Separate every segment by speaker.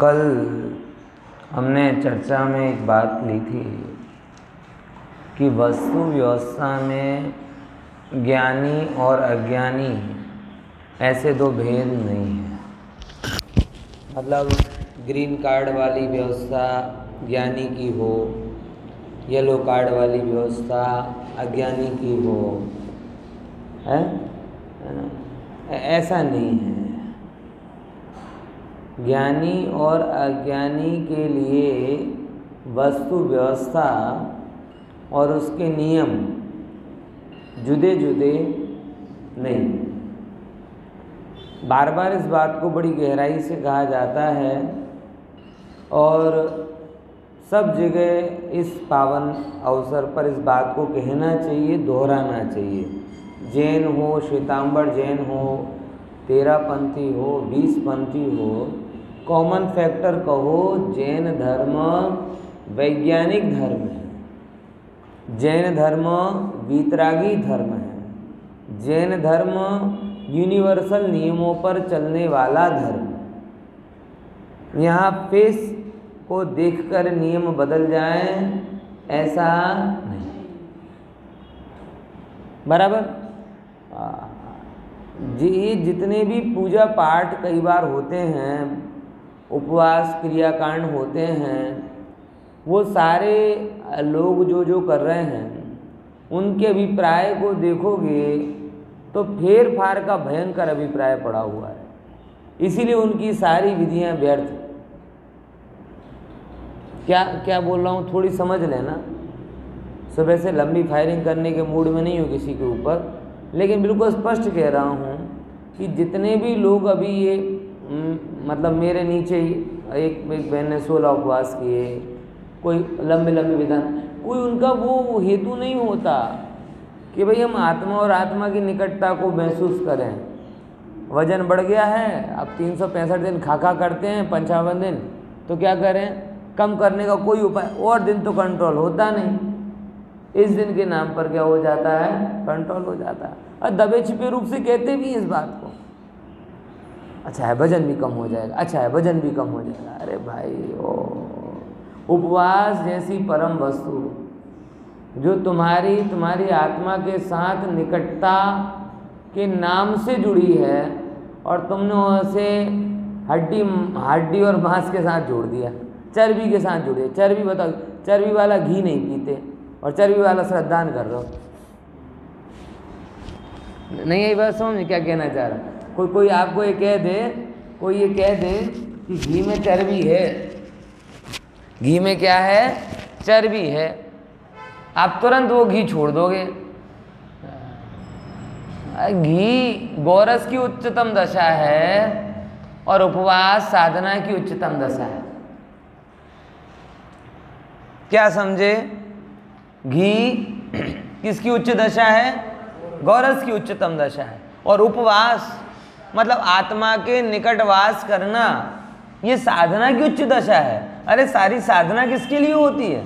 Speaker 1: कल हमने चर्चा में एक बात ली थी कि वस्तु व्यवस्था में ज्ञानी और अज्ञानी ऐसे दो भेद नहीं है। मतलब ग्रीन कार्ड वाली व्यवस्था ज्ञानी की हो, येलो कार्ड वाली व्यवस्था अज्ञानी की हो, है? ऐसा नहीं है। ज्ञानी और अज्ञानी के लिए वस्तु व्यवस्था और उसके नियम जुदे जुदे नहीं। बार बार इस बात को बड़ी गहराई से कहा जाता है और सब जगह इस पावन अवसर पर इस बात को कहना चाहिए, दोहराना चाहिए। जैन हो, श्वेतांबर जैन हो, तेरह पंथी हो, बीस पंथी हो कॉमन फैक्टर कहो, जैन धर्म वैज्ञानिक धर्म है। जैन धर्म वीतरागी धर्म है। जैन धर्म यूनिवर्सल नियमों पर चलने वाला धर्म यहाँ फेस को देखकर नियम बदल जाए, ऐसा नहीं। बराबर? जी, जितने भी पूजा पाठ कई बार होते हैं उपवास क्रियाकांड होते हैं, वो सारे लोग जो जो कर रहे हैं, उनके अभिप्राय को देखोगे तो फेर फार का भयंकर अभिप्राय पड़ा हुआ है। इसीलिए उनकी सारी विधियाँ व्यर्थ। क्या क्या बोल रहा हूँ? थोड़ी समझ लेना। सुबह से लंबी फायरिंग करने के मूड में नहीं हो किसी के ऊपर, लेकिन बिल्कुल स्पष्ट कह रहा हूँ कि जितने भी लोग अभी ये मतलब मेरे नीचे ही एक एक बहन ने सोलह उपवास किए, कोई लंबे लंबे विधान, कोई उनका वो हेतु नहीं होता कि भाई हम आत्मा और आत्मा की निकटता को महसूस करें। वज़न बढ़ गया है, अब तीन सौ पैंसठ दिन खा खा करते हैं, पंचावन दिन तो क्या करें? कम करने का कोई उपाय, और दिन तो कंट्रोल होता नहीं। इस दिन के नाम पर क्या हो जाता है? कंट्रोल हो जाता है। और दबे छिपे रूप से कहते भी इस बात को। अच्छा है, वज़न भी कम हो जाएगा। अच्छा है, वज़न भी कम हो जाएगा। अरे भाई, ओ। उपवास जैसी परम वस्तु, जो तुम्हारी तुम्हारी आत्मा के साथ निकटता के नाम से जुड़ी है और तुमने उसे हड्डी हड्डी और मांस के साथ जोड़ दिया, चर्बी के साथ जुड़े चर्बी बताओ चर्बी वाला घी नहीं पीते और चर्बी वाला श्रद्धान कर रहे हो। नहीं यही बात समझ क्या कहना चाह रहा कोई कोई आपको ये कह दे, कोई ये कह दे कि घी में चर्बी है। घी में क्या है? चर्बी है। आप तुरंत वो घी छोड़ दोगे। घी गौरस की उच्चतम दशा है और उपवास साधना की उच्चतम दशा है। क्या समझे? घी किसकी उच्च दशा है? गौरस की उच्चतम दशा है। और उपवास मतलब आत्मा के निकट वास करना, ये साधना की उच्च दशा है। अरे सारी साधना किसके लिए होती है?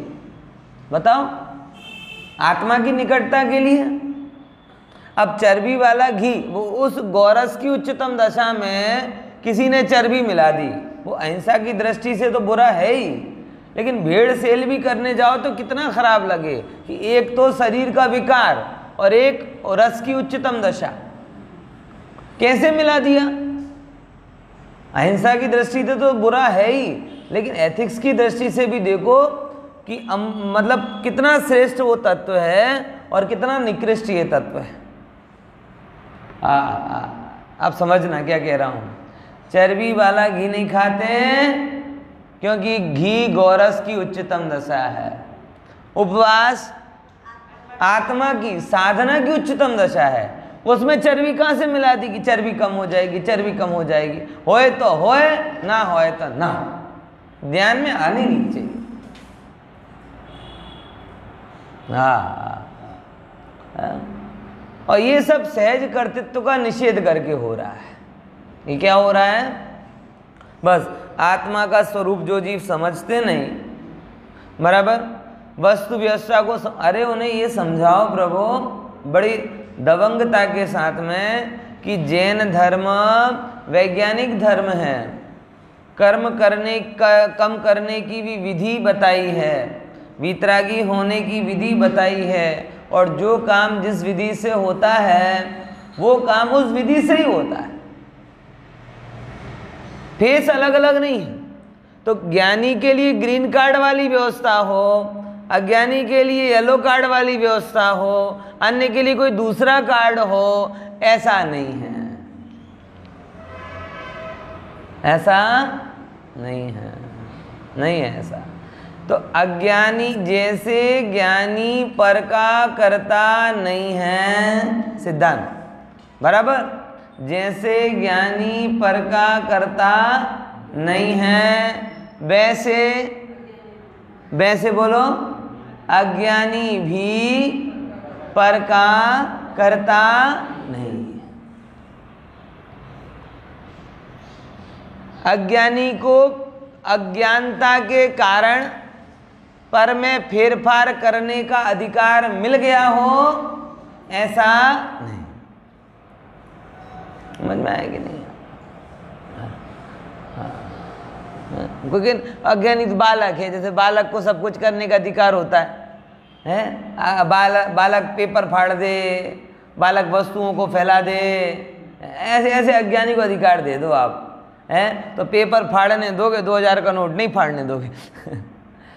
Speaker 1: बताओ। आत्मा की निकटता के लिए। अब चर्बी वाला घी, वो उस गौरस की उच्चतम दशा में किसी ने चर्बी मिला दी। वो अहिंसा की दृष्टि से तो बुरा है ही। लेकिन भेड़ सेल भी करने जाओ तो कितना खराब लगे कि एक तो शरीर का विकार और एक रस की उच्चतम दशा। कैसे मिला दिया? अहिंसा की दृष्टि से तो बुरा है ही लेकिन एथिक्स की दृष्टि से भी देखो कि अम, मतलब कितना श्रेष्ठ वो तत्व है और कितना निकृष्ट ये तत्व है। आ, आ, आप समझना क्या कह रहा हूँ? चर्बी वाला घी नहीं खाते क्योंकि घी गौरस की उच्चतम दशा है। उपवास आत्मा की साधना की उच्चतम दशा है। उसमें चर्बी कहाँ से मिला दी कि चर्बी कम हो जाएगी, चर्बी कम हो जाएगी? होए तो होए, ना होए तो ना। ध्यान में आने नहीं चाहिए। हाँ। और ये सब सहज कर्तृत्व का निषेध करके हो रहा है। ये क्या हो रहा है? बस, आत्मा का स्वरूप जो जीव समझते नहीं, बराबर? वस्तु व्यवस्था को सम... अरे उन्हें ये समझाओ प्रभु, बड़ी दबंगता के साथ में कि जैन धर्म वैज्ञानिक धर्म है। कर्म करने का, कम करने की भी विधि बताई है। वितरागी होने की विधि बताई है। और जो काम जिस विधि से होता है, वो काम उस विधि से ही होता है। फेस अलग अलग नहीं है। तो ज्ञानी के लिए ग्रीन कार्ड वाली व्यवस्था हो अज्ञानी के लिए येलो कार्ड वाली व्यवस्था हो, अन्य के लिए कोई दूसरा कार्ड हो, ऐसा नहीं है। ऐसा नहीं है। नहीं है ऐसा। तो अज्ञानी जैसे ज्ञानी पर का करता नहीं है, सिद्धांत। बराबर? जैसे ज्ञानी पर का करता नहीं है, वैसे वैसे बोलो। अज्ञानी भी पर का करता नहीं। अज्ञानी को अज्ञानता के कारण पर में फेरफार करने का अधिकार मिल गया हो, ऐसा नहीं। समझ में आएगी नहीं? क्योंकि अज्ञानी तो बालक है जैसे बालक को सब कुछ करने का अधिकार होता है। हैं? बालक बालक पेपर फाड़ दे बालक वस्तुओं को फैला दे ऐसे ऐसे अज्ञानी को अधिकार दे दो आप। हैं? तो पेपर फाड़ने दोगे दो हज़ार का नोट नहीं फाड़ने दोगे।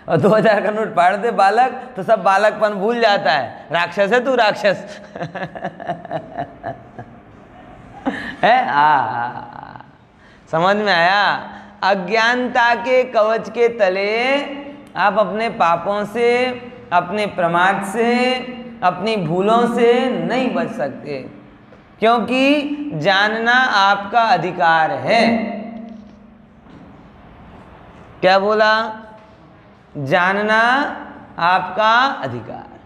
Speaker 1: और दो हज़ार का नोट फाड़ दे बालक तो सब बालकपन भूल जाता है। राक्षस है तू राक्षस। है? आ, समझ में आया? अज्ञानता के कवच के तले आप अपने पापों से, अपने प्रमाद से, अपनी भूलों से नहीं बच सकते। क्योंकि जानना आपका अधिकार है। क्या बोला? जानना आपका अधिकार।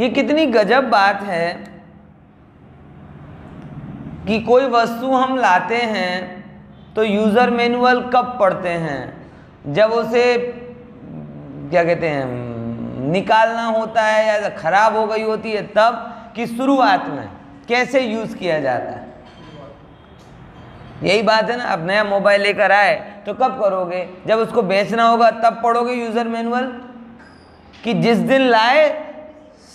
Speaker 1: ये कितनी गजब बात है कि कोई वस्तु हम लाते हैं तो यूज़र मैनुअल कब पढ़ते हैं? जब उसे, क्या कहते हैं, निकालना होता है या ख़राब हो गई होती है, तब कि शुरुआत में कैसे यूज़ किया जाता है? यही बात है ना, अब नया मोबाइल लेकर आए तो कब करोगे? जब उसको बेचना होगा, तब पढ़ोगे यूज़र मैनुअल कि जिस दिन लाए,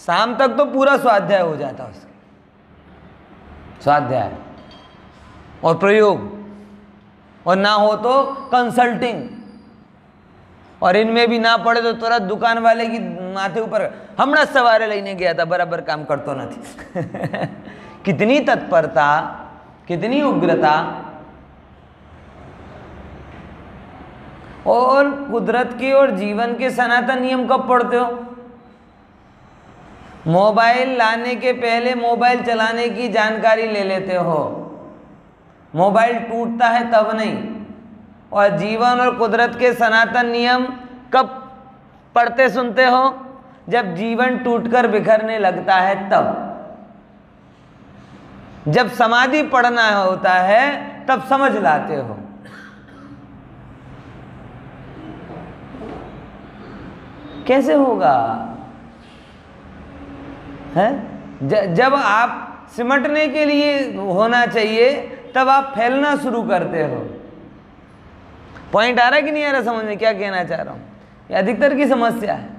Speaker 1: शाम तक तो पूरा स्वाध्याय हो जाता उसका। स्वाध्याय और प्रयोग। और ना हो तो कंसल्टिंग और इनमें भी ना पड़े तो तुरंत दुकान वाले की माथे ऊपर हमने सवारे लेने गया था, बराबर काम करतो नहीं कितनी तत्परता, कितनी उग्रता। और कुदरत के और जीवन के सनातन नियम कब पढ़ते हो? मोबाइल लाने के पहले मोबाइल चलाने की जानकारी ले लेते हो। मोबाइल टूटता है तब नहीं। और जीवन और कुदरत के सनातन नियम कब पढ़ते सुनते हो? जब जीवन टूटकर बिखरने लगता है तब। जब समाधि पढ़ना होता है, तब समझ लाते हो। कैसे होगा? है? जब आप सिमटने के लिए होना चाहिए तब आप फैलना शुरू करते हो। पॉइंट आ रहा है कि नहीं आ रहा समझ में क्या कहना चाह रहा हूँ? ये अधिकतर की समस्या है।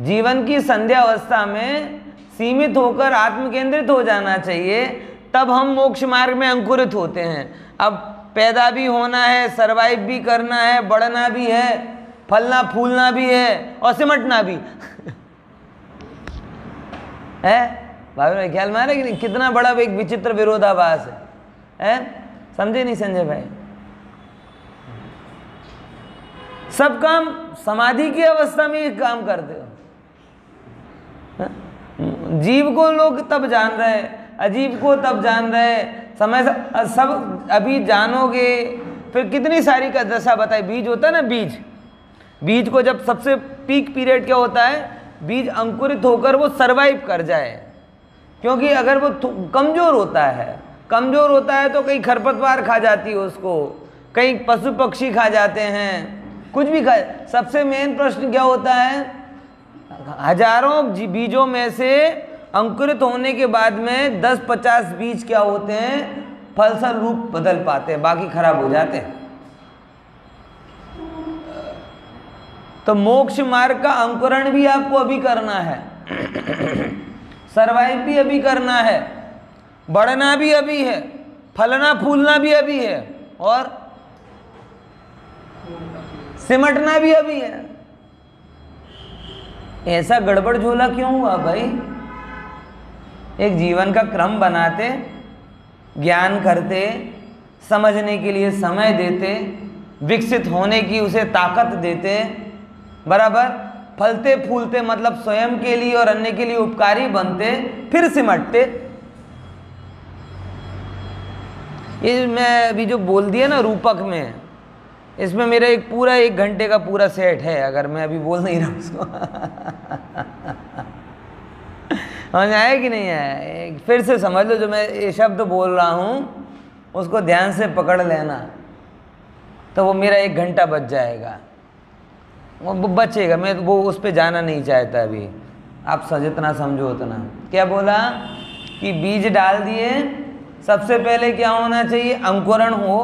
Speaker 1: जीवन की संध्या अवस्था में सीमित होकर आत्म केंद्रित हो जाना चाहिए, तब हम मोक्ष मार्ग में अंकुरित होते हैं। अब पैदा भी होना है सरवाइव भी करना है, बढ़ना भी है, फलना, फूलना भी है और सिमटना भी। है? भाई, ख्याल में आ रहा है कि कितना बड़ा एक विचित्र विरोधाभास है। है? समझे नहीं संजय भाई? सब काम समाधि की अवस्था में ही काम करते हो। जीव को लोग तब जान रहे अजीब को तब जान रहे समय सब अभी जानोगे, फिर कितनी सारी का दशा बताए बीज होता है ना बीज। बीज को जब सबसे पीक पीरियड क्या होता है? बीज अंकुरित होकर वो सरवाइव कर जाए। क्योंकि अगर वो कमज़ोर होता है कमज़ोर होता है तो कहीं खरपतवार खा जाती है उसको, कहीं पशु पक्षी खा जाते हैं, कुछ भी खा, सबसे मेन प्रश्न क्या होता है? हज़ारों बीजों में से अंकुरित होने के बाद में 10-50 बीज क्या होते हैं? फलसल रूप बदल पाते हैं, बाकी खराब हो जाते हैं। तो मोक्ष मार्ग का अंकुरण भी आपको अभी करना है। सर्वाइव भी अभी करना है। बढ़ना भी अभी है, फलना, फूलना भी अभी है और सिमटना भी अभी है। ऐसा गड़बड़ झोला क्यों हुआ भाई? एक जीवन का क्रम बनाते, ज्ञान करते, समझने के लिए समय देते, विकसित होने की उसे ताकत देते, बराबर? फलते, फूलते मतलब स्वयं के लिए और अन्य के लिए उपकारी बनते, फिर सिमटते। ये मैं अभी जो बोल दिया ना रूपक में, इसमें मेरा एक पूरा एक घंटे का पूरा सेट है, अगर मैं अभी बोल नहीं रहा उसको। समझ आया कि नहीं आया? फिर से समझ लो, जो मैं ये शब्द बोल रहा हूँ, उसको ध्यान से पकड़ लेना तो वो मेरा एक घंटा बच जाएगा। वो बचेगा, मैं वो उस पर जाना नहीं चाहता अभी। आप जितना समझो उतना। क्या बोला? कि बीज डाल दिए सबसे पहले क्या होना चाहिए? अंकुरण हो।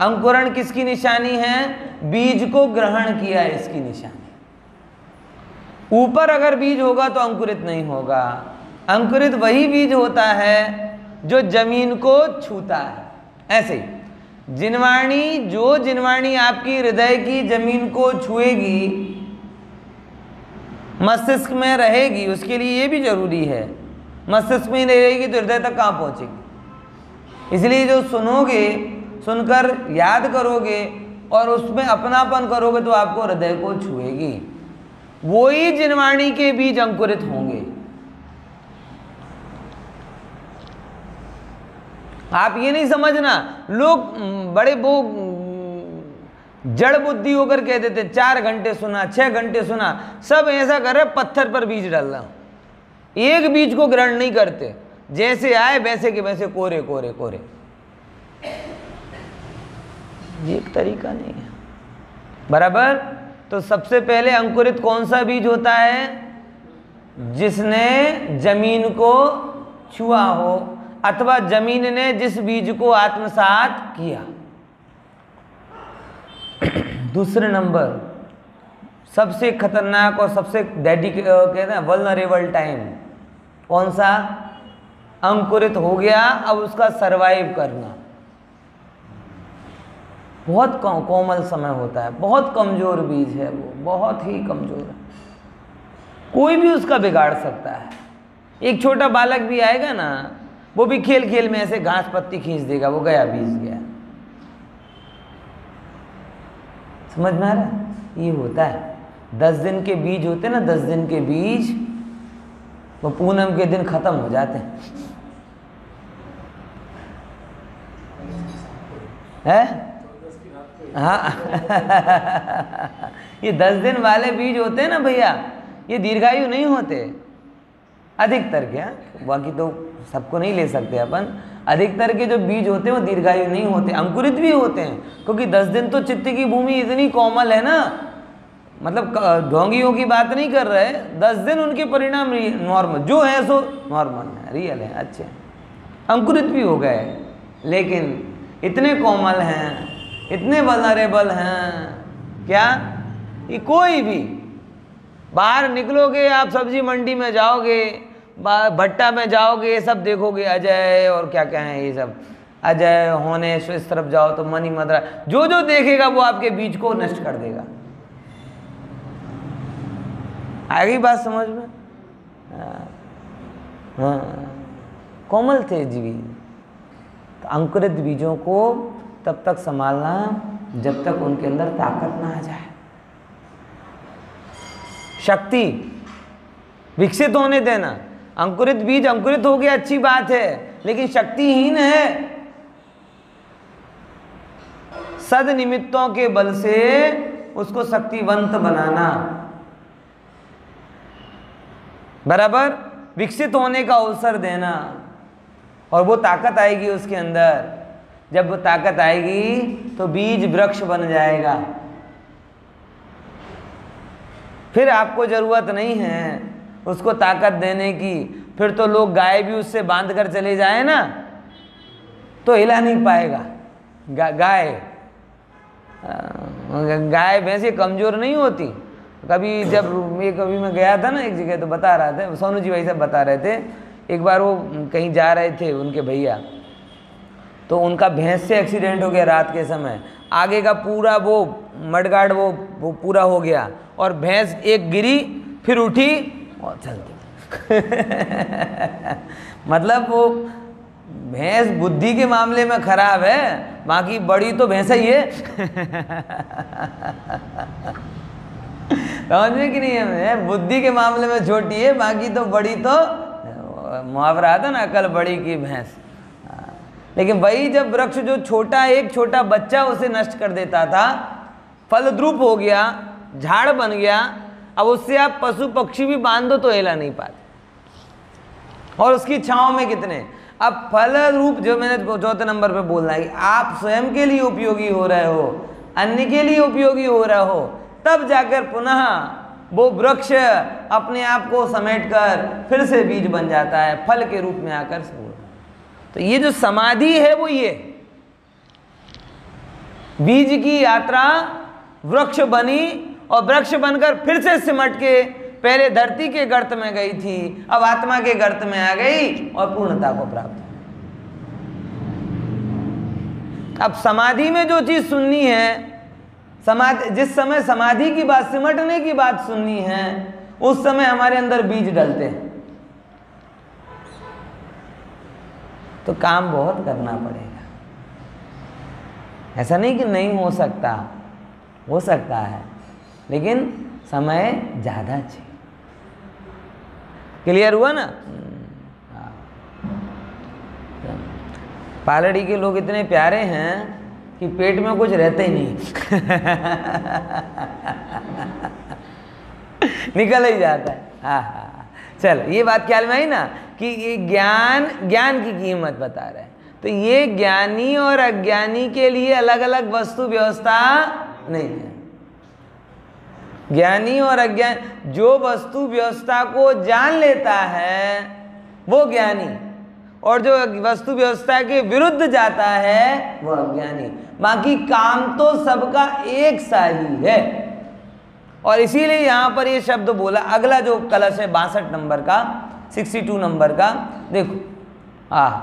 Speaker 1: अंकुरण किसकी निशानी है? बीज को ग्रहण किया है इसकी निशानी। ऊपर अगर बीज होगा तो अंकुरित नहीं होगा। अंकुरित वही बीज होता है जो ज़मीन को छूता है। ऐसे ही, जिनवाणी, जो जिनवाणी आपकी हृदय की ज़मीन को छुएगी, मस्तिष्क में रहेगी, उसके लिए ये भी ज़रूरी है। मस्तिष्क में नहीं रहेगी तो हृदय तक कहाँ पहुंचेगी? इसलिए जो सुनोगे, सुनकर याद करोगे और उसमें अपनापन करोगे तो आपको हृदय को छुएगी। वो ही जिनवाणी के बीज अंकुरित होंगे। आप ये नहीं समझना, लोग बड़े वो जड़ बुद्धि होकर कह देते, चार घंटे सुना, छह घंटे सुना, सब ऐसा कर रहे, पत्थर पर बीज डाल रहा एक बीज को ग्रहण नहीं करते। जैसे आए, वैसे के वैसे कोरे कोरे कोरे। ये एक तरीका नहीं है। बराबर? तो सबसे पहले अंकुरित कौन सा बीज होता है? जिसने ज़मीन को छुआ हो, अथवा ज़मीन ने जिस बीज को आत्मसात किया। दूसरे नंबर, सबसे खतरनाक और सबसे डेडिके कहते हैं वलनरेबल टाइम कौन सा? अंकुरित हो गया, अब उसका सरवाइव करना। बहुत कोमल समय होता है, बहुत कमज़ोर बीज है वो, बहुत ही कमज़ोर। है कोई भी उसका बिगाड़ सकता है। एक छोटा बालक भी आएगा ना, वो भी खेल खेल में ऐसे घास पत्ती खींच देगा, वो गया, बीज गया। समझ में आ रहा ये होता है। दस दिन के बीज होते हैं ना, दस दिन के बीज, वो पूनम के दिन खत्म हो जाते हैं। है? हाँ। ये दस दिन वाले बीज होते हैं ना भैया, ये दीर्घायु नहीं होते। अधिकतर क्या बाकी तो सबको नहीं ले सकते अपन। अधिकतर के जो बीज होते हैं, वो दीर्घायु नहीं होते, अंकुरित भी होते हैं। क्योंकि दस दिन तो चित्त की भूमि इतनी कोमल है ना। मतलब ढोंगियों की बात नहीं कर रहे, दस दिन उनके परिणाम नॉर्मल जो है सो नॉर्मल है रियल है, अच्छे अंकुरित भी हो गए, लेकिन इतने कोमल हैं इतने वनरेबल हैं क्या? ये कोई भी। बाहर निकलोगे आप सब्ज़ी मंडी में जाओगे भट्टा में जाओगे ये सब देखोगे अजय और क्या क्या है ये सब? अजय होने इस तरफ़ जाओ तो मनी मदरा जो जो देखेगा वो आपके बीज को नष्ट कर देगा। आगे बात समझ में? हाँ, हाँ। कोमल थे जीवी अंकुरित बीजों को तब तक संभालना, जब तक उनके अंदर ताकत ना आ जाए। शक्ति विकसित होने देना। अंकुरित बीज अंकुरित हो गया, अच्छी बात है, लेकिन शक्तिहीन है। सद निमित्तों के बल से उसको शक्तिवंत बनाना। बराबर? विकसित होने का अवसर देना। और वो ताकत आएगी उसके अंदर। जब वो ताकत आएगी तो बीज वृक्ष बन जाएगा। फिर आपको ज़रूरत नहीं है उसको ताकत देने की। फिर तो लोग गाय भी उससे बाँध कर चले जाए ना तो हिला नहीं पाएगा। गा, गाय। गाय भैंस कमज़ोर नहीं होती। कभी जब ये कभी मैं गया था ना एक जगह तो बता रहा था सोनू जी भाई साहब बता रहे थे एक बार वो कहीं जा रहे थे उनके भैया तो उनका भैंस से एक्सीडेंट हो गया रात के समय। आगे का पूरा वो मडगार्ड वो वो पूरा हो गया और भैंस एक गिरी, फिर उठी और चलती। मतलब वो भैंस बुद्धि के मामले में खराब है, बाकी बड़ी तो भैंस ही है। समझ में कि नहीं? है बुद्धि के मामले में छोटी है, बाकी तो बड़ी तो मुहावरा आता ना, अकल बड़ी की भैंस। लेकिन वही जब वृक्ष जो छोटा, एक छोटा बच्चा उसे नष्ट कर देता था, फलद्रुप हो गया, झाड़ बन गया, अब उससे आप पशु पक्षी भी बाँध दो तो हिला नहीं पाते। और उसकी छाव में कितने? अब फल रूप जो मैंने चौथे नंबर पे बोलना है कि आप स्वयं के लिए उपयोगी हो रहे हो, अन्य के लिए उपयोगी हो रहे हो, तब जाकर पुनः वो वृक्ष अपने आप को समेट कर फिर से बीज बन जाता है, फल के रूप में आकर तो ये जो समाधि है वो ये। बीज की यात्रा, वृक्ष बनी और वृक्ष बनकर फिर से सिमट के पहले धरती के गर्त में गई थी, अब आत्मा के गर्त में आ गई और पूर्णता को प्राप्त अब समाधि में जो चीज़ सुननी है समाधि, जिस समय समाधि की बात, सिमटने की बात सुननी है, उस समय हमारे अंदर बीज डलते हैं। तो काम बहुत करना पड़ेगा। ऐसा नहीं कि नहीं हो सकता हो सकता है, लेकिन समय ज़्यादा चाहिए। क्लियर हुआ ना? हाँ। पालड़ी के लोग इतने प्यारे हैं कि पेट में कुछ रहते ही नहीं। निकल ही जाता है। हाँ हाँ चल, ये बात ख्याल में आई ना कि ये ज्ञान ज्ञान की कीमत बता रहे हैं। तो ये ज्ञानी और अज्ञानी के लिए अलग अलग वस्तु व्यवस्था नहीं है। ज्ञानी और अज्ञान, जो वस्तु व्यवस्था को जान लेता है, वो ज्ञानी। और जो वस्तु व्यवस्था के विरुद्ध जाता है, वो अज्ञानी। बाकी काम तो सबका एक सा ही है। और इसीलिए यहाँ पर ये शब्द बोला, अगला जो कलश है बासठ नंबर का, सिक्सटी टू नंबर का, देखो, आ।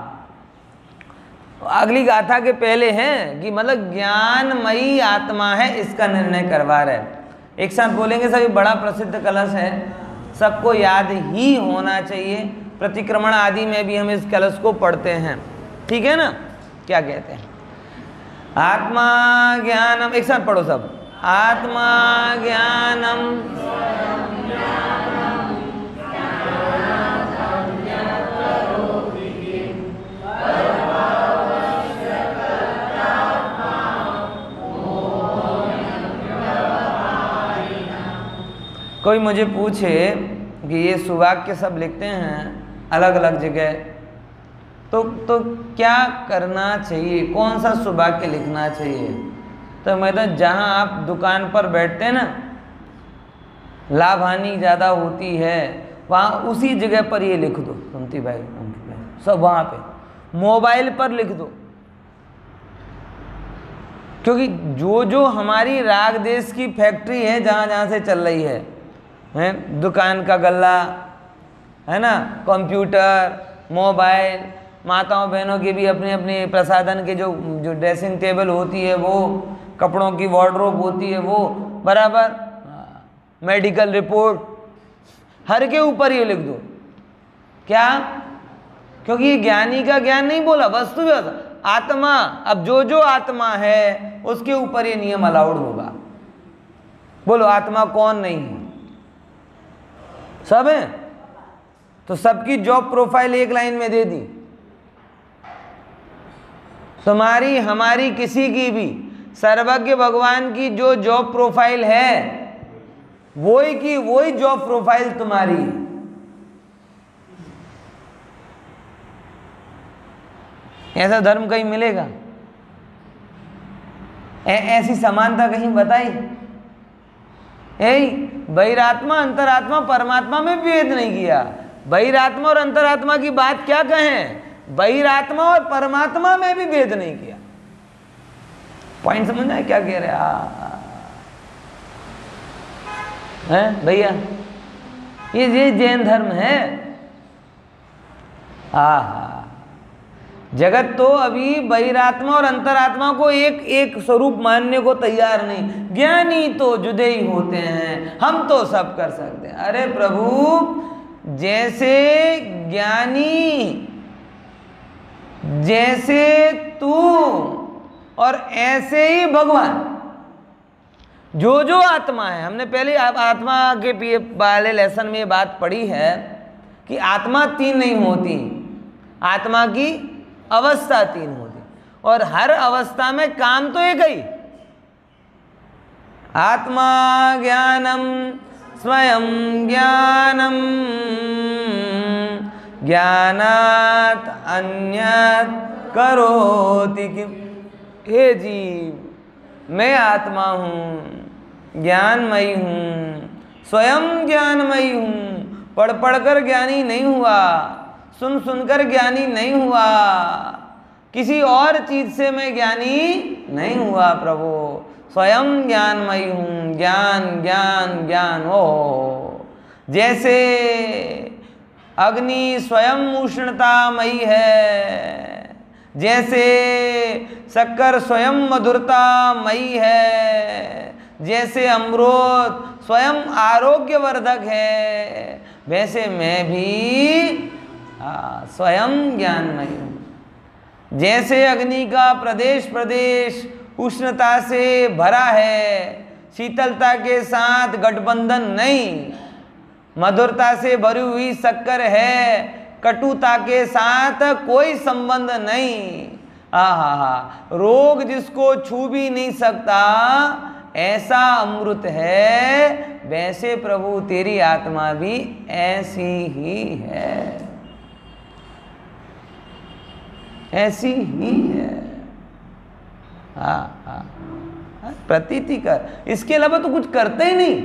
Speaker 1: अगली गाथा के पहले हैं कि मतलब ज्ञानमयी आत्मा है, इसका निर्णय करवा रहे एक साथ बोलेंगे, सभी बड़ा प्रसिद्ध कलश है। सबको याद ही होना चाहिए। प्रतिक्रमण आदि में भी हम इस कलश को पढ़ते हैं। ठीक है ना? क्या कहते हैं? आत्मा ज्ञानम, एक साथ पढ़ो सब। आत्मा ज्ञानम। कोई मुझे पूछे कि ये सुवाक्य सब लिखते हैं अलग अलग जगह। तो तो क्या करना चाहिए? कौन सा सुवाक्य लिखना चाहिए? तो मैं तो जहाँ आप दुकान पर बैठते हैं ना लाभ हानि ज़्यादा होती है, वहाँ उसी जगह पर ये लिख दो, सुनती भाई सब वहाँ पे। मोबाइल पर लिख दो। क्योंकि जो जो हमारी राग देश की फैक्ट्री है जहाँ जहाँ से चल रही है, हैं, दुकान का गल्ला है ना? कंप्यूटर, मोबाइल माताओं बहनों की भी अपने अपने प्रसाधन के जो जो ड्रेसिंग टेबल होती है, वो, कपड़ों की वार्ड्रोब होती है, वो, बराबर? मेडिकल रिपोर्ट हर के ऊपर ये लिख दो। क्या? क्योंकि ये ज्ञानी का ज्ञान नहीं बोला, वस्तु आत्मा, अब जो जो आत्मा है, उसके ऊपर ये नियम अलाउड होगा। बोलो, आत्मा कौन नहीं है? सब है? तो सबकी जॉब प्रोफ़ाइल एक लाइन में दे दी। तुम्हारी हमारी किसी की भी सर्वज्ञ भगवान की जो जॉब प्रोफ़ाइल है वही की वही जॉब प्रोफ़ाइल तुम्हारी। ऐसा धर्म कहीं मिलेगा? ऐ, ऐसी समानता कहीं बताई? बहिरात्मा अंतरात्मा परमात्मा में भेद नहीं किया। बहिरात्मा और अंतरात्मा की बात क्या कहें? बहिरात्मा और परमात्मा में भी भेद नहीं किया। पॉइंट समझ आए क्या कह रहे है भैया? ये ये जैन धर्म है। आहा। जगत तो अभी बहिरात्मा और अंतरात्मा को एक एक स्वरूप मानने को तैयार नहीं। ज्ञानी तो जुदे ही होते हैं। हम तो सब कर सकते हैं। अरे प्रभु जैसे ज्ञानी, जैसे तू और ऐसे ही भगवान। जो जो आत्मा है, हमने पहले आत्मा के वाले लेसन में ये बात पढ़ी है कि आत्मा तीन नहीं होती, आत्मा की अवस्था तीन होती। और हर अवस्था में काम तो एक ही। आत्मा ज्ञानम स्वयं ज्ञानम। ज्ञानात अन्यत करोति किम? हे जीव, मैं आत्मा हूँ, ज्ञानमयी हूँ, स्वयं ज्ञानमयी हूँ। पढ़ पढ़कर ज्ञानी नहीं हुआ, सुन सुनकर ज्ञानी नहीं हुआ। किसी और चीज़ से मैं ज्ञानी नहीं हुआ, प्रभु। स्वयं ज्ञानमयी हूँ, ज्ञान ज्ञान ज्ञान, ओ। जैसे अग्नि स्वयं उष्णतामयी है, जैसे शक्कर स्वयं मधुरतामयी है, जैसे अमृत स्वयं आरोग्यवर्धक है, वैसे मैं भी स्वयं ज्ञानमयी हूँ। जैसे अग्नि का प्रदेश प्रदेश उष्णता से भरा है। शीतलता के साथ गठबंधन नहीं। मधुरता से भरी हुई शक्कर है। कटुता के साथ कोई संबंध नहीं। हा हा रोग जिसको छू भी नहीं सकता, ऐसा अमृत है। वैसे प्रभु, तेरी आत्मा भी ऐसी ही है। ऐसी ही है। हाँ हाँ। प्रतीति कर। इसके अलावा तो कुछ करते ही नहीं।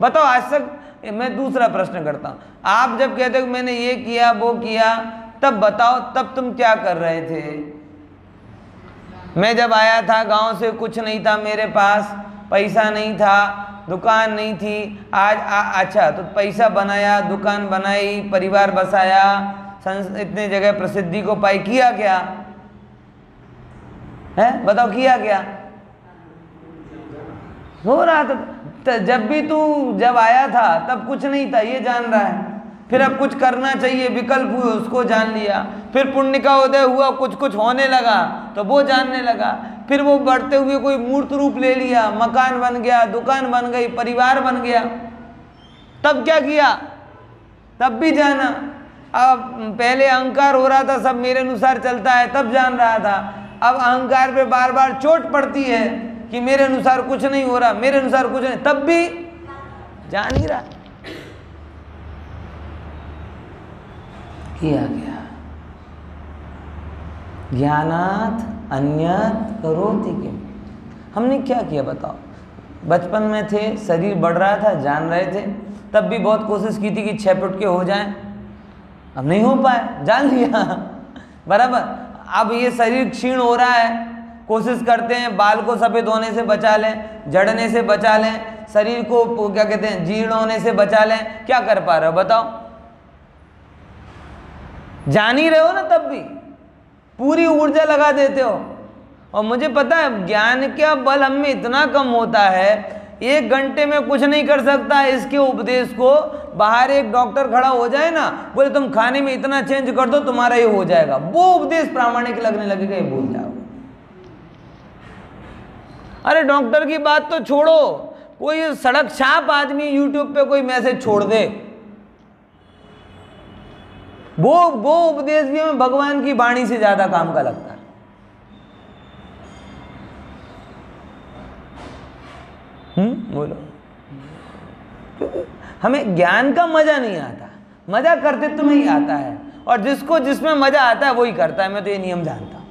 Speaker 1: बताओ आज तक मैं दूसरा प्रश्न करता हूँ। आप जब कहते हो मैंने ये किया वो किया तब बताओ तब तुम क्या कर रहे थे? मैं जब आया था गाँव से कुछ नहीं था मेरे पास पैसा नहीं था दुकान नहीं थी आज आ, अच्छा तो पैसा बनाया दुकान बनाई परिवार बसाया इतने जगह प्रसिद्धि को पाई किया क्या? है? बताओ, किया क्या? हो रहा था। जब भी तू, जब आया था, तब कुछ नहीं था, ये जान रहा है। फिर अब कुछ करना चाहिए, विकल्प हुए, उसको जान लिया। फिर पुण्य का उदय हुआ, कुछ कुछ होने लगा तो वो जानने लगा। फिर वो बढ़ते हुए कोई मूर्त रूप ले लिया, मकान बन गया, दुकान बन गई, परिवार बन गया। तब क्या किया? तब भी जाना। अब पहले अहंकार हो रहा था, सब मेरे अनुसार चलता है, तब जान रहा था। अब अहंकार पे बार बार चोट पड़ती है कि मेरे अनुसार कुछ नहीं हो रहा, मेरे अनुसार कुछ नहीं, तब भी जान ही रहा। किया गया। ज्ञानात अन्यत करोति के हमने क्या किया बताओ? बचपन में थे, शरीर बढ़ रहा था, जान रहे थे, तब भी बहुत कोशिश की थी कि छह फुट के हो जाएँ। अब नहीं हो पाए जान लिया। बराबर। अब ये शरीर क्षीण हो रहा है। कोशिश करते हैं बाल को सफ़ेद होने से बचा लें, जड़ने से बचा लें, शरीर को क्या कहते हैं, जीर्ण होने से बचा लें। क्या कर पा रहे हो बताओ? जान ही रहे हो ना तब भी। पूरी ऊर्जा लगा देते हो। और मुझे पता है, ज्ञान का बल हम इतना कम होता है, एक घंटे में कुछ नहीं कर सकता इसके उपदेश को बाहर एक डॉक्टर खड़ा हो जाए ना, बोले, तुम खाने में इतना चेंज कर दो, तुम्हारा ये हो जाएगा। वो उपदेश प्रामाणिक लगने लगेगा ये भूल जाओ अरे, डॉक्टर की बात तो छोड़ो। कोई सड़क छाप आदमी यूट्यूब पे कोई मैसेज छोड़ दे। वो वो उपदेश भी हमें भगवान की वाणी से ज़्यादा काम का लगता है। हम्म बोलो। हमें ज्ञान का मज़ा नहीं आता। मज़ा करते तुम्हें ही आता है। और जिसको जिसमें मज़ा आता है, वही करता है। मैं तो ये नियम जानता हूँ।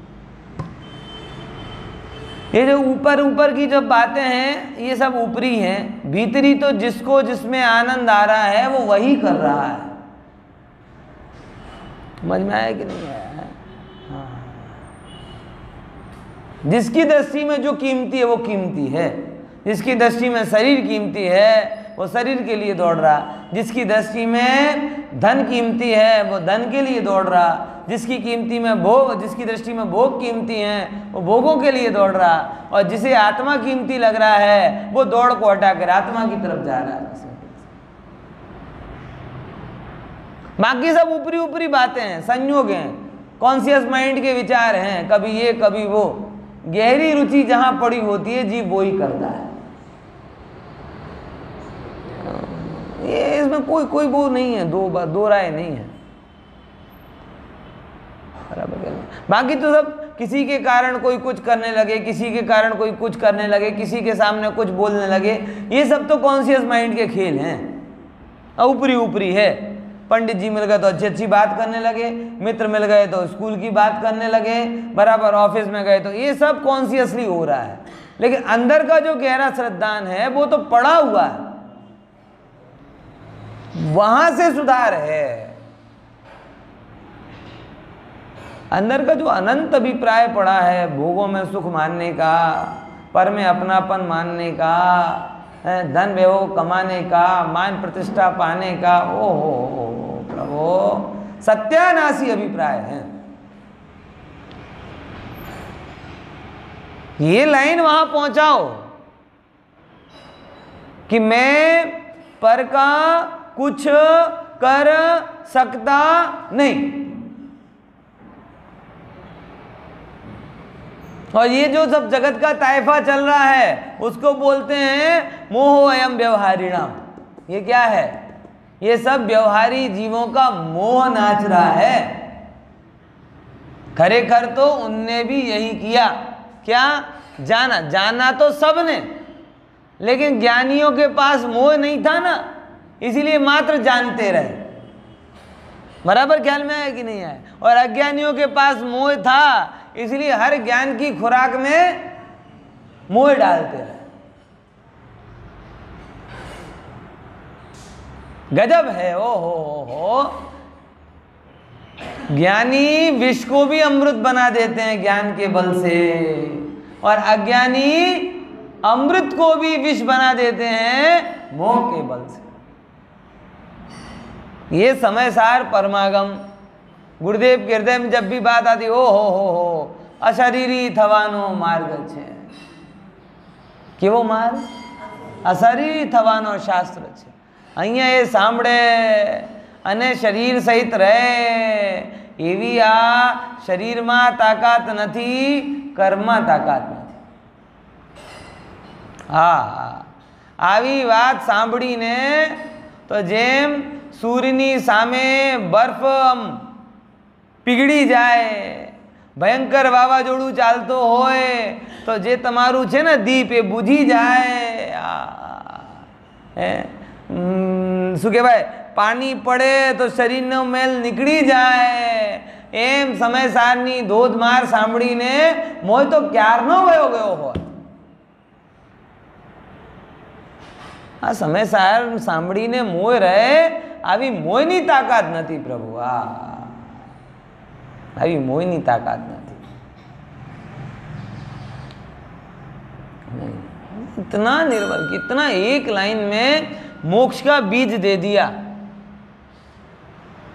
Speaker 1: ये जो ऊपर ऊपर की जो बातें हैं, ये सब ऊपरी हैं। भीतरी तो जिसको जिसमें आनंद आ रहा है, वो वही कर रहा है। समझ में आया कि नहीं आया? हाँ। जिसकी दृष्टि में जो कीमती है, वो कीमती है। जिसकी दृष्टि में शरीर कीमती है वो शरीर के लिए दौड़ रहा। जिसकी दृष्टि में धन कीमती है, वो धन के लिए दौड़ रहा। जिसकी कीमती में भोग, जिसकी दृष्टि में भोग कीमती हैं, वो भोगों के लिए दौड़ रहा। और जिसे आत्मा कीमती लग रहा है, वो दौड़ को हटा कर आत्मा की तरफ़ जा रहा है। बाकी सब ऊपरी ऊपरी बातें हैं, संयोग हैं। कॉन्सियस माइंड के विचार हैं, कभी ये, कभी वो। गहरी रुचि जहाँ पड़ी होती है, जीव वो ही करता है। इसमें कोई कोई वो नहीं है, दो दो राय नहीं है। बाकी तो सब किसी के कारण कोई कुछ करने लगे, किसी के कारण कोई कुछ करने लगे, किसी के सामने कुछ बोलने लगे, ये सब तो कॉन्शियस माइंड के खेल हैं। ऊपरी ऊपरी है। पंडित जी मिल गए तो अच्छी अच्छी बात करने लगे, मित्र मिल गए तो स्कूल की बात करने लगे, बराबर ऑफ़िस में गए तो ये सब कॉन्सियसली हो रहा है। लेकिन अंदर का जो गहरा श्रद्धान है, वो तो पड़ा हुआ है। वहाँ से सुधार है। अंदर का जो अनंत अभिप्राय पड़ा है, भोगों में सुख मानने का, पर में अपनापन मानने का धन व्यव कमाने का, मान प्रतिष्ठा पाने का, ओ हो, प्रभो, सत्यानाशी अभिप्राय है। ये लाइन वहाँ पहुंचाओ कि मैं पर का कुछ कर सकता नहीं। और ये जो सब जगत का ताइफा चल रहा है, उसको बोलते हैं मोह एवं व्यवहारिणाम। ये क्या है? ये सब व्यवहारी जीवों का मोह नाच रहा है। खरेखर तो उनने भी यही किया। क्या? जाना। जाना तो सबने। लेकिन ज्ञानियों के पास मोह नहीं था ना। इसीलिए मात्र जानते रहे। बराबर ख्याल में आया कि नहीं आया? और अज्ञानियों के पास मोह था, इसलिए हर ज्ञान की खुराक में मोह डालते रहे। गजब है ओ हो हो हो ज्ञानी विष को भी अमृत बना देते हैं ज्ञान के बल से। और अज्ञानी अमृत को भी विष बना देते हैं मोह के बल से। ये समय सार परमागम ગુરુદેવ के हृदय में जब भी बात आती ओ हो हो हो અશરીરી થવાનો માર્ગ છે કેવો માર્ગ અશરીરી થવાનો શાસ્ત્ર છે અહીંયા એ સાંભળે અને શરીર સહિત રહે એવી આ શરીરમાં તાકાત નથી કર્મમાં તાકાત નથી હા આવી વાત સાંભળીને તો જેમ સૂર્યની સામે બરફ પીગળી જાય. ભયંકર વાવાઝોડું ચાલતો હોય તો જે તમારું છે ને દીપ એ બુજી જાય. શું કહેવાય? પાણી પડે તો શરીરનો મેલ નીકળી જાય. એમ સમયસારની ધોધમાર સાંભળીને મોય તો ક્યારનો વયો ગયો હોય? આ સમયસાર સાંભળીને મોય રહે આવી મોયની તાકાત નથી પ્રભુ આ આવી મોયની તાકાત નથી इतना निर्बल कितना एक लाइन में मोक्ष का बीज दे दिया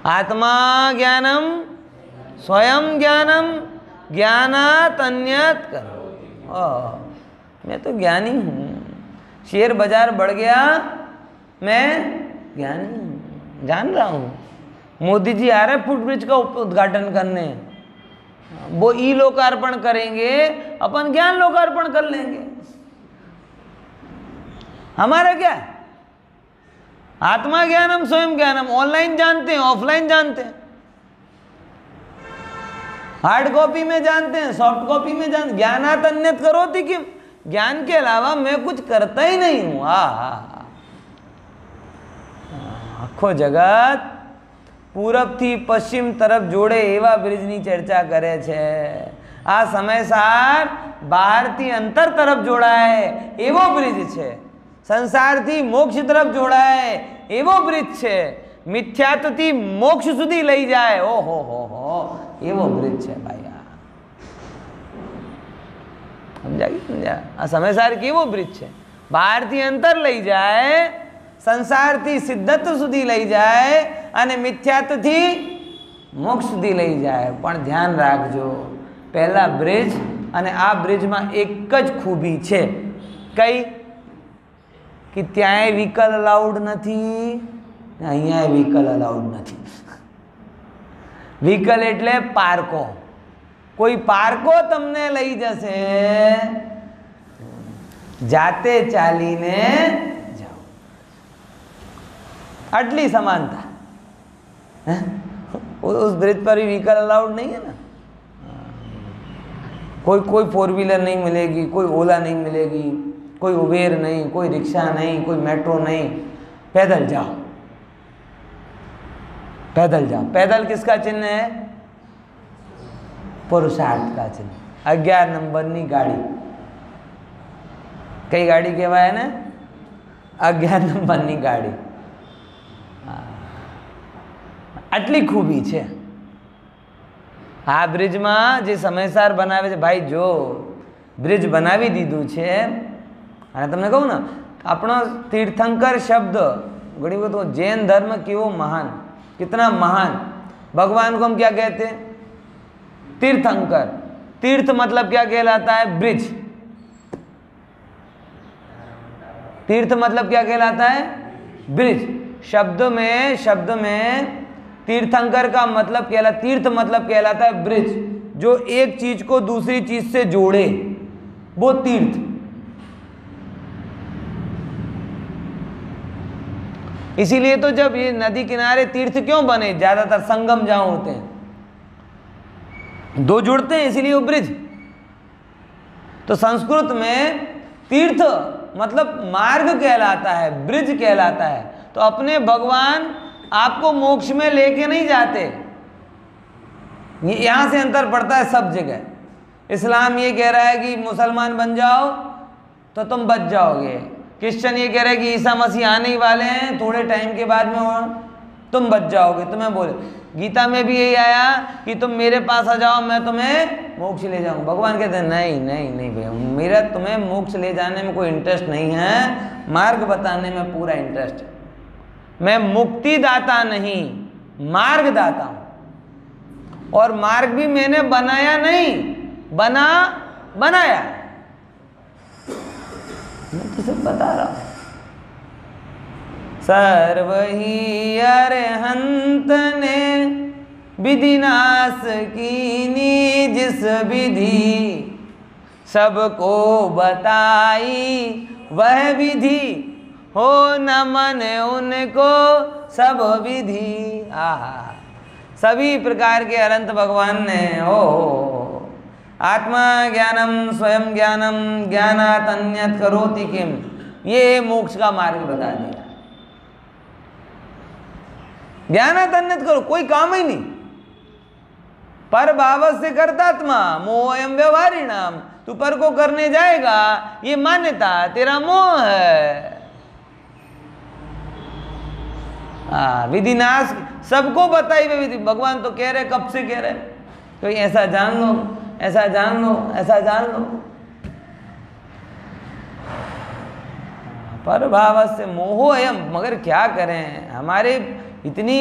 Speaker 1: आत्मा ज्ञानम स्वयं ज्ञानम ज्ञानात अन्यत करो मैं तो ज्ञानी हूँ शेयर बाजार बढ़ गया मैं ज्ञानी हूँ जान रहा हूँ। मोदी जी आ रहे फुट ब्रिज का उद्घाटन करने। वो ई लोकार्पण करेंगे, अपन ज्ञान लोकार्पण कर लेंगे। हमारा क्या? आत्मा ज्ञान हम स्वयं ज्ञान हम ऑनलाइन जानते हैं, ऑफलाइन जानते हैं। हार्ड कॉपी में जानते हैं, सॉफ्ट कॉपी में जानते ज्ञानात अन्यत करो थी कि ज्ञान के अलावा मैं कुछ करता ही नहीं हूँ। हा हा આખો જગત પૂરબથી પશ્ચિમ તરફ જોડે એવા બ્રિજની ચર્ચા કરે છે. આ સમયસાર બહારથી અંતર તરફ જોડાય એવો બ્રિજ છે. સંસારથી મોક્ષ તરફ જોડાય એવો બ્રિજ છે. મિથ્યાત્વથી મોક્ષ સુધી લઈ જાય. ઓહો, હો હો, એવો બ્રિજ છે ભાઈ આ. સમજાય? સમજાય? આ સમયસાર કેવો બ્રિજ છે? બહારથી અંતર લઈ જાય સંસારથી સિદ્ધત્વ સુધી લઈ જાય અને મિથ્યાત્વથી મોક્ષ સુધી લઈ જાય. પણ ધ્યાન રાખજો, પહેલાં બ્રિજ અને આ બ્રિજમાં એક જ ખૂબી છે. કઈ? કે ત્યાંય વ્હીકલ અલાઉડ નથી, અહીંયા વ્હીકલ અલાઉડ નથી. વ્હીકલ એટલે પાર્કો. કોઈ પાર્કો તમને લઈ જશે, જાતે ચાલીને अटली समानता। तो उस ब्रिज पर ही व्हीकल अलाउड नहीं है ना। कोई कोई फोर व्हीलर नहीं मिलेगी, कोई ओला नहीं मिलेगी, कोई उबेर नहीं, कोई रिक्शा नहीं, कोई मेट्रो नहीं। पैदल जाओ। पैदल जाओ। पैदल किसका चिन्ह है? पुरुषार्थ का चिन्ह। अग्यार नंबर नी गाड़ी। कई गाड़ी कहवा है? ना अग्यार नंबर नी गाड़ी। આટલી ખૂબી છે આ બ્રિજમાં જે સમયસાર બનાવે છે ભાઈ જો બ્રિજ બનાવી દીધું છે અને તમને કહું ને આપણો તીર્થંકર શબ્દ ઘણી વખત કહું, जैन धर्म केवो महान कितना महान भगवान को हम क्या कहते हैं तीर्थंकर तीर्थ मतलब क्या कहलाता है ब्रिज तीर्थ मतलब क्या कहलाता है ब्रिज शब्द में शब्द में तीर्थंकर का मतलब कहला, तीर्थ मतलब कहलाता है ब्रिज, जो एक चीज़ को दूसरी चीज़ से जोड़े, वो तीर्थ। इसीलिए तो जब ये नदी किनारे तीर्थ क्यों बने? ज़्यादातर संगम जहाँ होते हैं। दो जुड़ते हैं, इसीलिए वो ब्रिज। तो संस्कृत में तीर्थ मतलब मार्ग कहलाता है, ब्रिज कहलाता है। तो अपने भगवान आपको मोक्ष में लेके नहीं जाते। यहाँ से अंतर पड़ता है सब जगह। इस्लाम ये कह रहा है कि मुसलमान बन जाओ तो तुम बच जाओगे। क्रिश्चियन ये कह रहे हैं कि ईसा मसीह आने ही वाले हैं, थोड़े टाइम के बाद में वो- तुम बच जाओगे। तुम्हें बोले, गीता में भी यही आया कि तुम मेरे पास आ जाओ, मैं तुम्हें मोक्ष ले जाऊँ। भगवान कहते हैं, नहीं नहीं नहीं भैया, मेरा तुम्हें मोक्ष ले जाने में कोई इंटरेस्ट नहीं है। मार्ग बताने में पूरा इंटरेस्ट है। मैं मुक्ति दाता नहीं मार्ग दाता हूँ। और मार्ग भी मैंने बनाया नहीं, बना, बनाया। मैं तुझे बता रहा हूँ। सर्व ही अरहंत ने विधिनाश कीनी जिस विधि सबको बताई वह विधि। हो न मन उनको सब विधि। आहा। सभी प्रकार के अनंत भगवान ने ओ आत्मा ज्ञानम, स्वयं ज्ञानम, ज्ञानात अन्यत करोति किम? ये मोक्ष का मार्ग बता दिया। ज्ञानात अन्यत करो, कोई काम ही नहीं। पर भाव से करतात्मा मोह एम व्यवहारी नाम तू पर को करने जाएगा, ये मान्यता तेरा मोह है हाँ विधिनाश सबको बताई हुई विधि। भगवान तो कह रहे कब से कह रहे तो ऐसा जान लो, ऐसा जान लो, ऐसा जान लो। पर भाव से मोहो एम मगर क्या करें? हमारे इतनी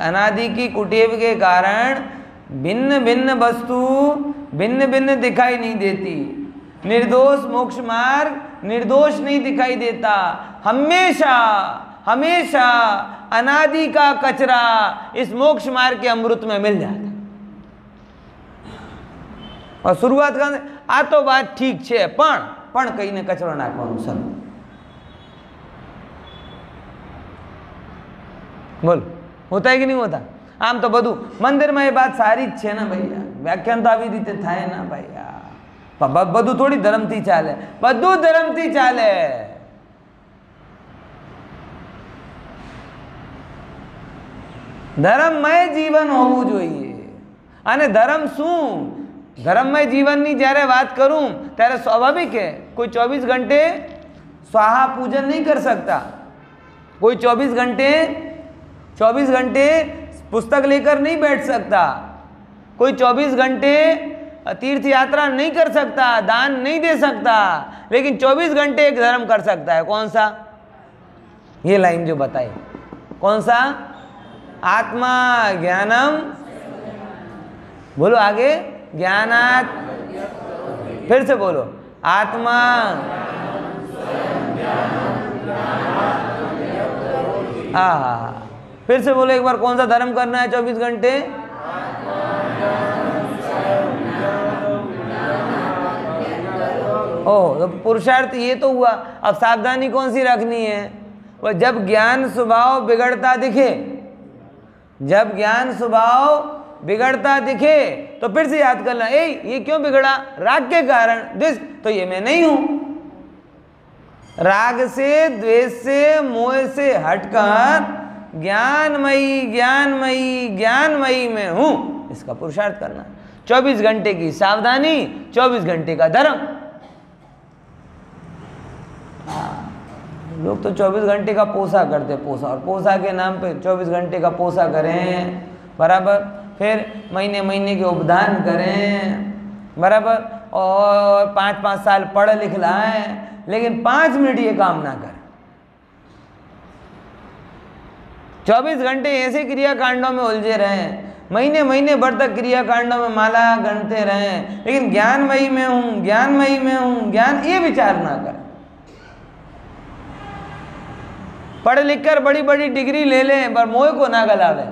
Speaker 1: अनादि की कुटेव के कारण भिन्न भिन्न वस्तु भिन्न भिन्न दिखाई नहीं देती। निर्दोष मोक्ष मार्ग निर्दोष नहीं दिखाई देता। हमेशा हमेशा अनादि का कचरा इस मोक्ष मार्ग के अमृत में मिल जाता और शुरुआत का આ તો વાત ઠીક છે પણ પણ કહીને કચરો નાખવાનું સર બોલ હોતા કે નહીં હોતા આમ તો બધું મંદિરમાં એ વાત સારી જ છે ને ભૈયા વ્યાખ્યાન તો આવી રીતે થાય ના ભૈયા બ- બ- બધું થોડી ધર્મથી ચાલે બધું ધર્મથી ચાલે धर्ममय जीवन હોવું જોઈએ. धर्म ધર્મ जीवन की જીવનની बात करूँ કરું स्वाभाविक है कोई चौबीस घंटे स्वाहा पूजन नहीं कर सकता कोई चौबीस घंटे चौबीस घंटे पुस्तक लेकर नहीं बैठ सकता कोई चौबीस घंटे तीर्थ यात्रा नहीं कर सकता दान नहीं दे सकता लेकिन चौबीस घंटे एक धर्म कर सकता है कौन सा ये लाइन जो बताई कौन सा आत्मा ज्ञानम बोलो आगे। ज्ञानात। फिर से बोलो। आत्मा। हा हाँ फिर से बोलो एक बार कौन सा धर्म करना है चौबीस घंटे? ओह तो पुरुषार्थ ये तो हुआ। अब सावधानी कौन सी रखनी है? वो जब ज्ञान स्वभाव बिगड़ता दिखे जब ज्ञान स्वभाव बिगड़ता दिखे तो फिर से याद करना, ए, ये क्यों बिगड़ा? राग के कारण द्वेष तो ये मैं नहीं हूँ। राग से, द्वेष से, मोह से हटकर, ज्ञानमयी ज्ञानमयी ज्ञानमयी में हूँ। इसका पुरुषार्थ करना। 24 घंटे की सावधानी 24 घंटे का धर्म। लोग तो 24 घंटे का पोसा करते पोसा। और पोसा के नाम पे 24 घंटे का पोसा करें, बराबर। फिर महीने महीने के उपदान करें, बराबर। और पाँच पाँच साल पढ़ लिख लाएँ, लेकिन पाँच मिनट ये काम ना करें। चौबीस घंटे ऐसे क्रियाकांडों में उलझे रहें। महीने महीने भर तक क्रियाकांडों में माला गणते रहें। लेकिन ज्ञानमयी में हूँ, ज्ञानमयी में हूँ, ज्ञान ये विचार ना करें। पढ़ लिख कर बड़ी बड़ी डिग्री ले लें, पर मोह को ना गलावे।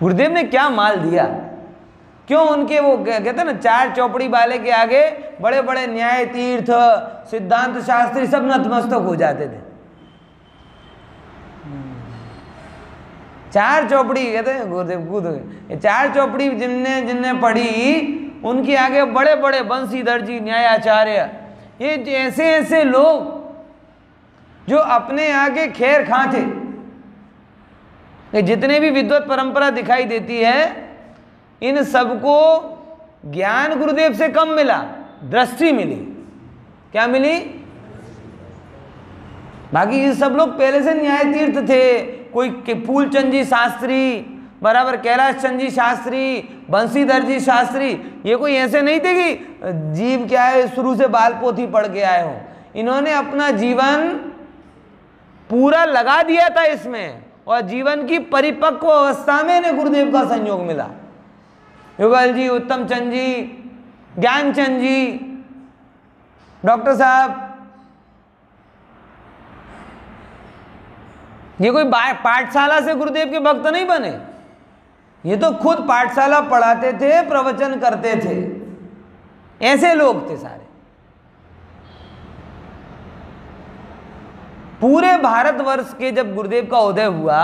Speaker 1: गुरुदेव ने क्या माल दिया? क्यों उनके वो कहते ना, चार चौपड़ी वाले के आगे बड़े बड़े न्याय, तीर्थ, सिद्धांत शास्त्री सब नतमस्तक हो जाते थे। चार चौपड़ी, कहते हैं, गुरुदेव कूद चार चौपड़ी जिनने जिनने पढ़ी उनके आगे बड़े बड़े बंशीधर जी, न्यायाचार्य। ये ऐसे ऐसे लोग जो अपने आगे खैर खा थे जितने भी विद्वत परंपरा दिखाई देती है, इन सबको ज्ञान गुरुदेव से कम मिला, दृष्टि मिली। क्या मिली? बाकी ये सब लोग पहले से न्याय तीर्थ थे। कोई फूलचंद जी शास्त्री बराबर, कैलाश चंद जी शास्त्री, बंशीधर जी शास्त्री, ये कोई ऐसे नहीं थे कि जीव क्या है, शुरू से बाल पोथी पढ़ के आए हो। इन्होंने अपना जीवन पूरा लगा दिया था इसमें, और जीवन की परिपक्व अवस्था में इन्हें गुरुदेव का संयोग मिला। युगल जी, उत्तम चंद जी ज्ञानचंद जी, डॉक्टर साहब, ये कोई पाठशाला से गुरुदेव के भक्त नहीं बने? ये तो खुद पाठशाला पढ़ाते थे, प्रवचन करते थे। ऐसे लोग थे सारे। पूरे भारतवर्ष के जब गुरुदेव का उदय हुआ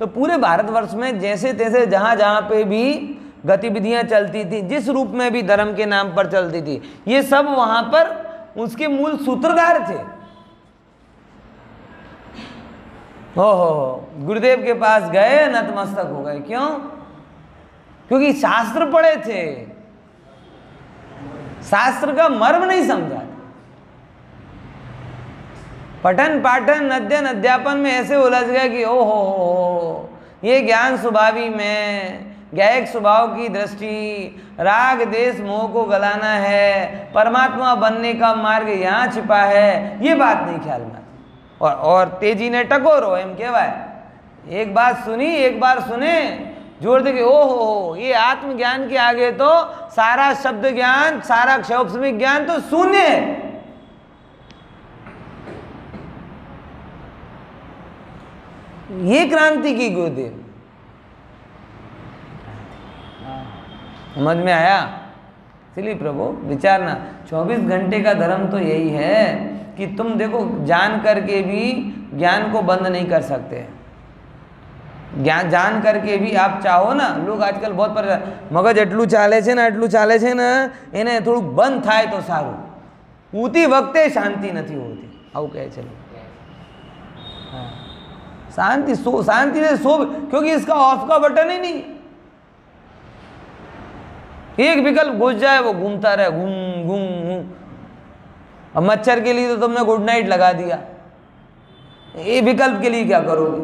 Speaker 1: तो पूरे भारतवर्ष में जैसे तैसे जहाँ जहाँ पे भी गतिविधियाँ चलती थी, जिस रूप में भी धर्म के नाम पर चलती थी, ये सब वहाँ पर उसके मूल सूत्रधार थे। हो हो गुरुदेव के पास गए, नतमस्तक हो गए। क्यों? क्योंकि शास्त्र पढ़े थे। शास्त्र का मर्म नहीं समझा पठन पाठन, अध्ययन, अध्यापन में ऐसे उलझ गया कि ओ हो हो ये ज्ञान स्वभावी में, ज्ञायक स्वभाव की दृष्टि, राग, देश, मोह को गलाना है, परमात्मा बनने का मार्ग यहाँ छिपा है, ये बात नहीं ख्याल में और और तेज़ी ने टकोरो एम कहवाय एक बात सुनी, एक बार सुने, ज़ोर दे ओ हो ये आत्मज्ञान के आगे तो सारा शब्द ज्ञान, सारा क्षौप्समिक ज्ञान तो शून्य है। ये क्रांति की गुरुदेव। समझ में आया? इसलिए प्रभु विचारना 24 घंटे का धर्म तो यही है। कि तुम देखो जान करके भी ज्ञान को बंद नहीं कर सकते જ્ઞાન જાન કરકે બી આપ ચાહો ને લોક આજકાલ બહુ પરેશાન મગજ એટલું ચાલે છે ને એટલું ચાલે છે ને એને થોડુંક બંધ થાય તો સારું ઉતી વખતે શાંતિ નથી હોતી આવું કહે છે शांति सो शांति से सो क्योंकि इसका ऑफ का बटन ही नहीं एक विकल्प घुस जाए वो घूमता रहे घूम घूम घूम अब मच्छर के लिए तो तुमने गुड नाइट लगा दिया। ये विकल्प के लिए क्या करोगे?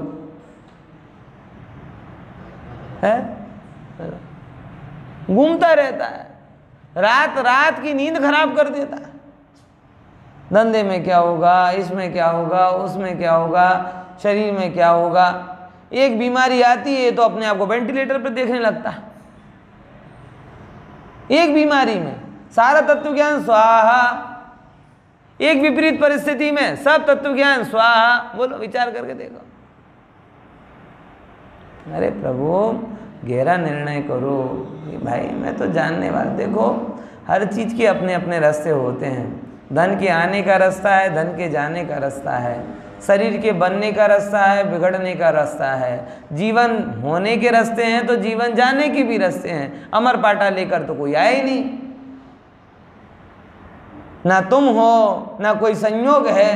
Speaker 1: है? घूमता रहता है। रात रात की नींद खराब कर देता है। धंधे में क्या होगा? इसमें क्या होगा? उसमें क्या होगा? शरीर में क्या होगा? एक बीमारी आती है तो अपने आप को वेंटिलेटर पर देखने लगता है। एक बीमारी में सारा तत्व ज्ञान, स्वाहा एक विपरीत परिस्थिति में सब तत्व ज्ञान स्वाहा, बोलो, विचार करके देखो। अरे प्रभु, गहरा निर्णय करो। भाई, मैं तो जानने वाला, देखो, हर चीज़ के अपने अपने रास्ते होते हैं। धन के आने का रास्ता है, धन के जाने का रास्ता है। शरीर के बनने का रास्ता है, बिगड़ने का रास्ता है। जीवन होने के रास्ते हैं तो जीवन जाने के भी रास्ते हैं। अमर पाटा लेकर तो कोई आए ही नहीं। ना तुम हो, ना कोई संयोग है,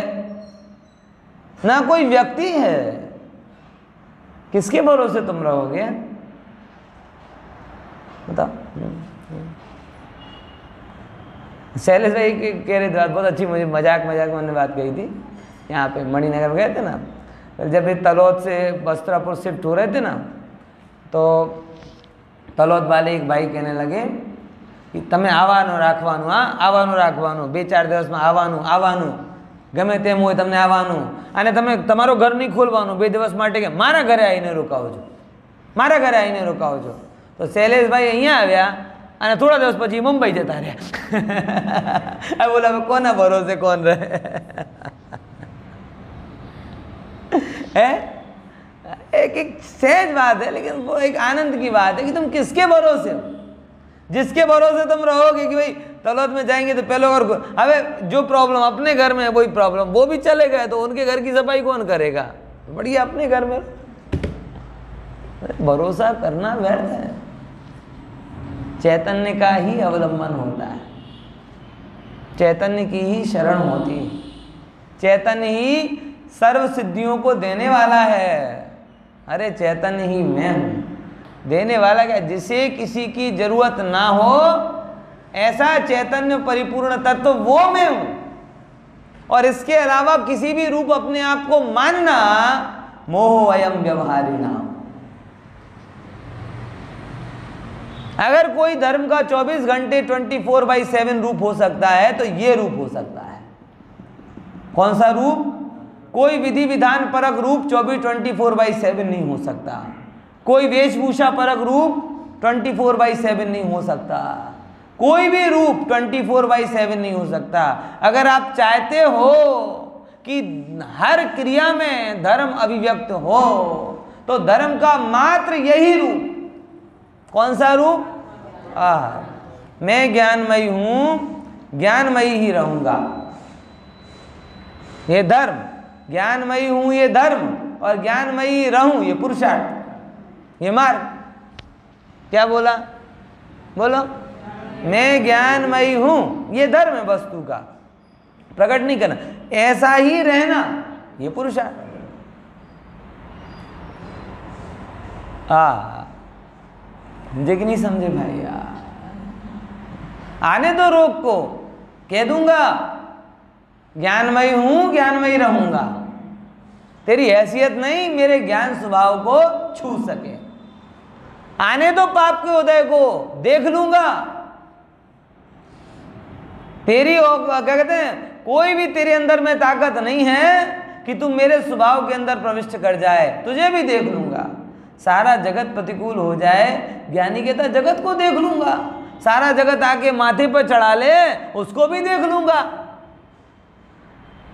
Speaker 1: ना कोई व्यक्ति है। किसके भरोसे तुम रहोगे? बताओ। शैलेश भाई कह रहे थे बात बहुत अच्छी, मुझे मज़ाक मज़ाक में उन्होंने बात कही थी। यहाँ पे मणिनगर गए थे ना तो जब ये तलोद से बस्त्रापुर शिफ्ट हो रहे थे ना तो तलोद वाले एक भाई कहने लगे તમે આવવાનું રાખવાનું હા આવવાનું રાખવાનું બે ચાર દિવસમાં આવવાનું આવવાનું ગમે તેમ હોય તમને આવવાનું અને તમે તમારું ઘર નહીં ખોલવાનું બે દિવસ માટે કે મારા ઘરે આવીને રોકાવજો મારા ઘરે આવીને રોકાવજો તો શૈલેષભાઈ અહીંયા આવ્યા અને થોડા દિવસ પછી મુંબઈ જતા રહ્યા બોલા હવે કોના ભરોસે કોણ રહે है एक एक सहज बात है लेकिन वो एक आनंद की बात है कि तुम किसके भरोसे हो जिसके भरोसे तुम रहोगे कि भाई तलौत में जाएँगे तो पहले और अबे जो प्रॉब्लम अपने घर में है, वही प्रॉब्लम वो भी चले गए तो उनके घर की सफ़ाई कौन करेगा? बढ़िया अपने घर में भरोसा करना व्यर्थ है। चैतन्य का ही अवलंबन होता है। चैतन्य की ही शरण होती है। चैतन्य ही सर्व सिद्धियों को देने वाला है। अरे चैतन्य ही मैं हूँ। देने वाला क्या? जिसे किसी की ज़रूरत ना हो, ऐसा चैतन्य परिपूर्ण तत्व वो मैं हूँ। और इसके अलावा किसी भी रूप अपने आप को मानना, मोह अयम व्यवहारी नाम। अगर कोई धर्म का 24 घंटे 24 फोर बाई सेवन रूप हो सकता है तो ये रूप हो सकता है। कौन सा रूप? कोई विधि विधान परक रूप 24 ट्वेंटी फोर बाई सेवन नहीं हो सकता। कोई वेशभूषा परक रूप 24 फोर बाई सेवन नहीं हो सकता। कोई भी रूप 24 फोर बाई सेवन नहीं हो सकता। अगर आप चाहते हो कि हर क्रिया में धर्म अभिव्यक्त हो तो धर्म का मात्र यही रूप। कौन सा रूप? आ, मैं ज्ञानमयी हूँ, ज्ञानमयी ही रहूँगा। ये धर्म, ज्ञानमयी हूँ ये धर्म, और ज्ञानमयी रहूँ ये पुरुषार्थ। ये क्या बोला? बोलो। मैं ज्ञानमयी हूँ, ये धर्म है वस्तु का। प्रकट नहीं करना। ऐसा ही रहना, ये पुरुषार्थ आ समझे कि नहीं समझे भाई? यार आने दो रोग को। कह दूँगा, ज्ञानमयी हूँ, ज्ञानमयी रहूँगा। तेरी हैसियत नहीं, मेरे ज्ञान स्वभाव को छू सके। आने दो पाप के उदय को, देख लूँगा। तेरी क्या कहते हैं, कोई भी तेरे अंदर में ताकत नहीं है कि तू मेरे स्वभाव के अंदर प्रविष्ट कर जाए, तुझे भी देख लूँगा। सारा जगत प्रतिकूल हो जाए, ज्ञानी कहता जगत को देख लूँगा। सारा जगत आके माथे पर चढ़ा ले, उसको भी देख लूँगा।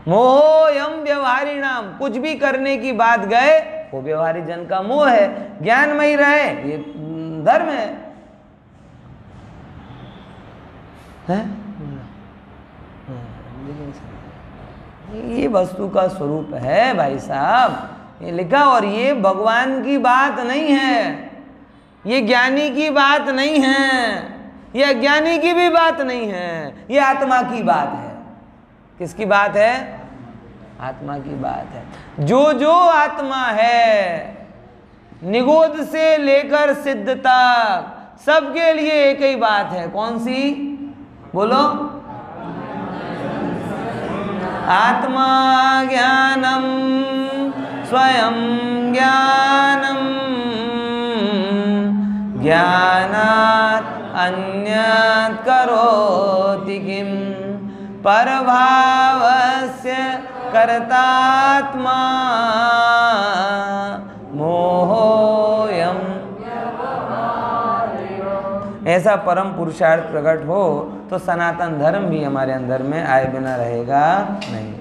Speaker 1: मोह यम व्यवहारी नाम कुछ भी करने की बात गए वो व्यवहारी जन का मोह है ज्ञानमयी रहे ये धर्म है, है? ये वस्तु का स्वरूप है भाई साहब। ये लिखा और ये भगवान की बात नहीं है। ये ज्ञानी की बात नहीं है। ये अज्ञानी की भी बात नहीं है। ये आत्मा की बात है। किसकी बात है? आत्मा की बात है। जो जो आत्मा है, निगोद से लेकर सिद्ध तक, सबके लिए एक ही बात है। कौन सी? बोलो। आत्मा ज्ञानम, स्वयं ज्ञानम, ज्ञानात् अन्यत् करोति किं परभावस्य कर्तात्मा मोहोयम ऐसा परम पुरुषार्थ प्रकट हो तो सनातन धर्म भी हमारे अंदर में आए बिना रहेगा नहीं।